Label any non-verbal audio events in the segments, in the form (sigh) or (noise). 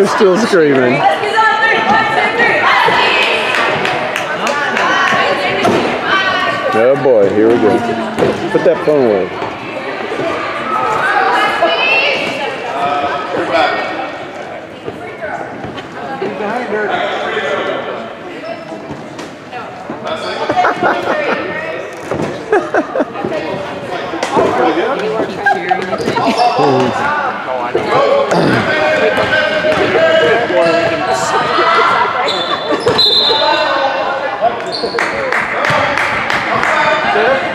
They're still screaming. Oh boy, here we go. Put that phone away. (laughs) Here.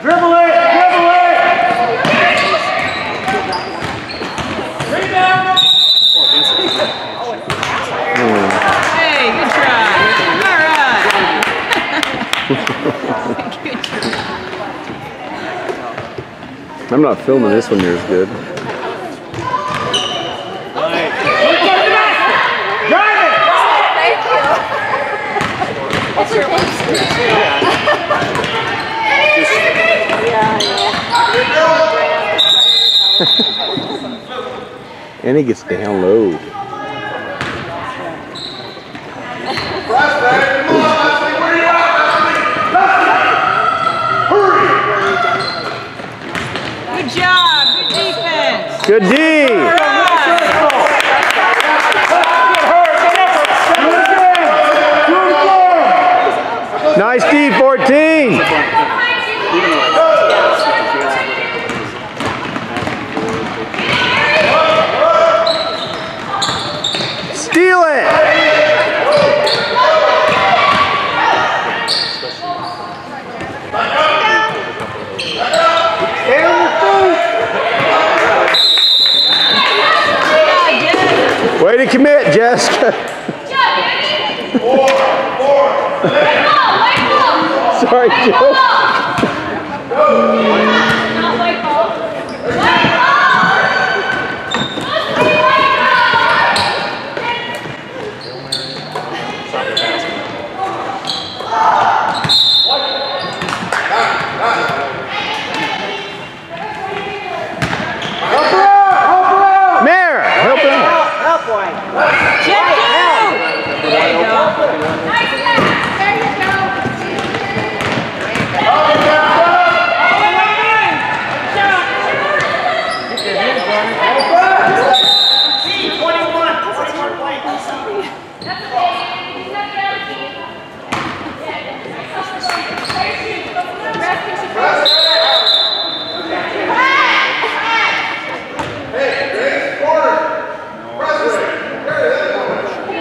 Dribble it! Dribble it! Hey, good try. All right. (laughs) good try. I'm not filming this one near as good. Drive it! (laughs) (laughs) And he gets down low. Good job. Good defense. Good D! All right. Do it again! Do it again! Nice D, 14! Steal it! Stay on your feet! Way to commit, Jessica. Sorry, Joe.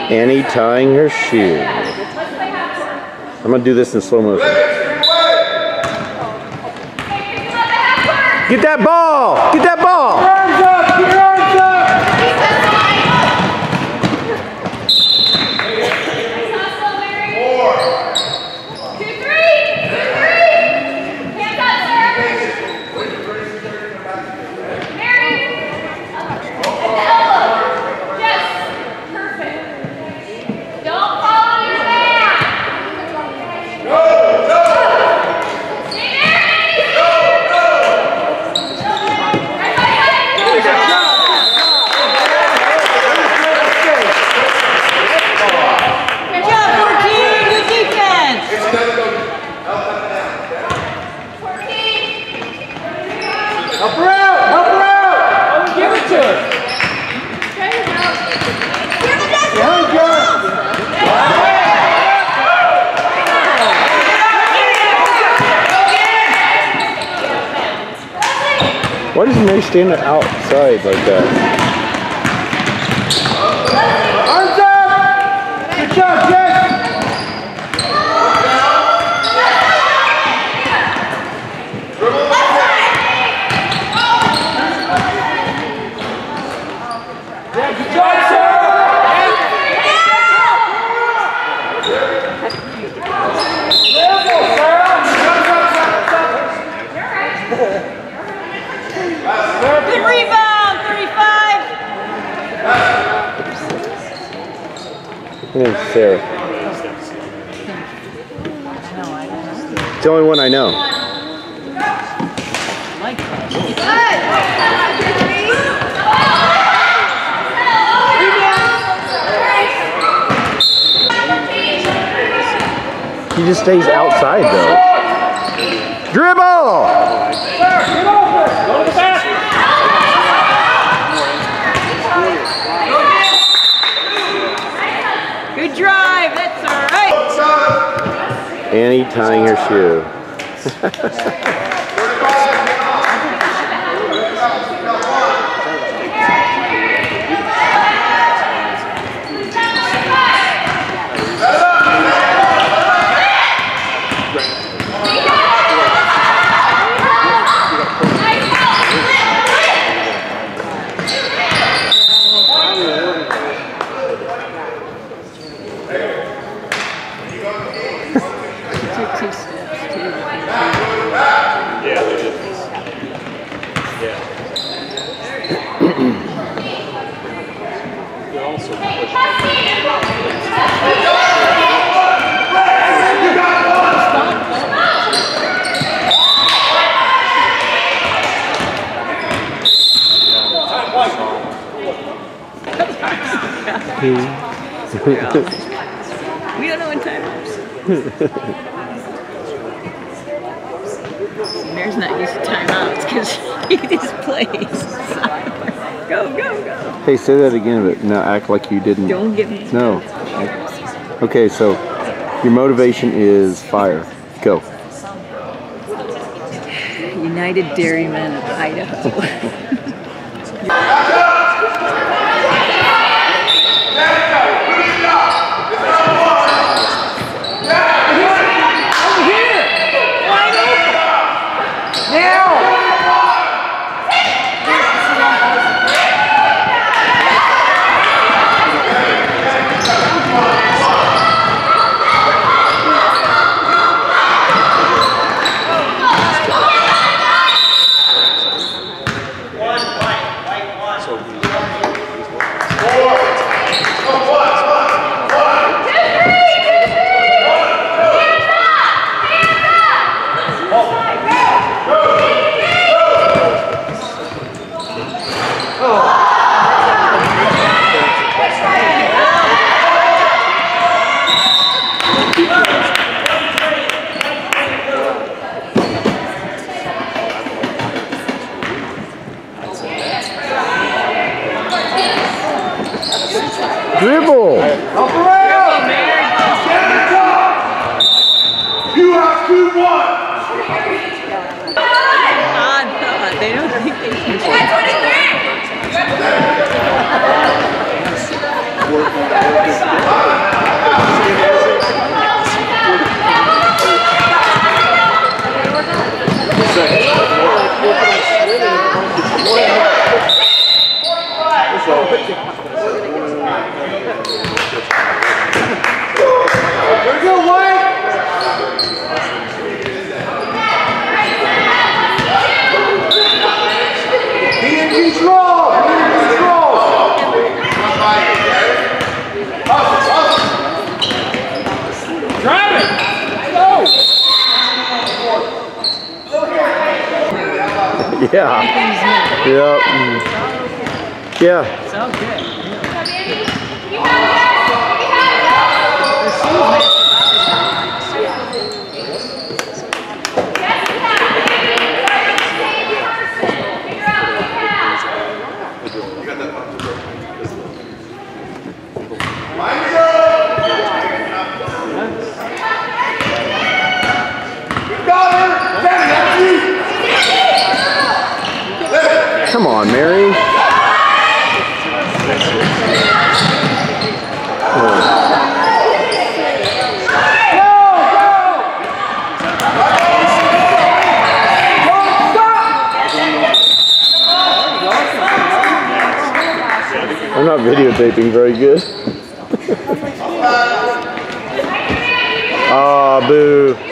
Annie tying her shoe. I'm gonna do this in slow motion. Get that ball! Get that ball! Arms up! Get your arms up! Don't fall on your back. Good job, 14. Good defense. Help her out! Help her out! Give it to her! There you go! Why does Mary stand outside like that? Arms up! Good job, Jess! Yeah, good job, Sarah! Level, Sarah! Good rebound, 35. Her Mm, name's Sarah. It's the only one I know. He just stays outside though. Dribble! Get over! Go to the basket! Good drive. That's all right. Annie tying her shoe. (laughs) (laughs) We don't know when time is. (laughs) Mayor's not used to timeouts because (laughs) he just plays. go, go, go. Hey, say that again, but now act like you didn't. Don't give me. No. Okay, so your motivation is fire. Go. United Dairymen of Idaho. (laughs) Dribble. You have two one. They don't think they can. You got 23. Yeah. Yeah. Yeah. Come on, Mary. I'm not videotaping very good. (laughs) Ah, oh, boo.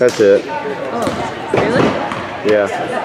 That's it. Oh, really? Yeah.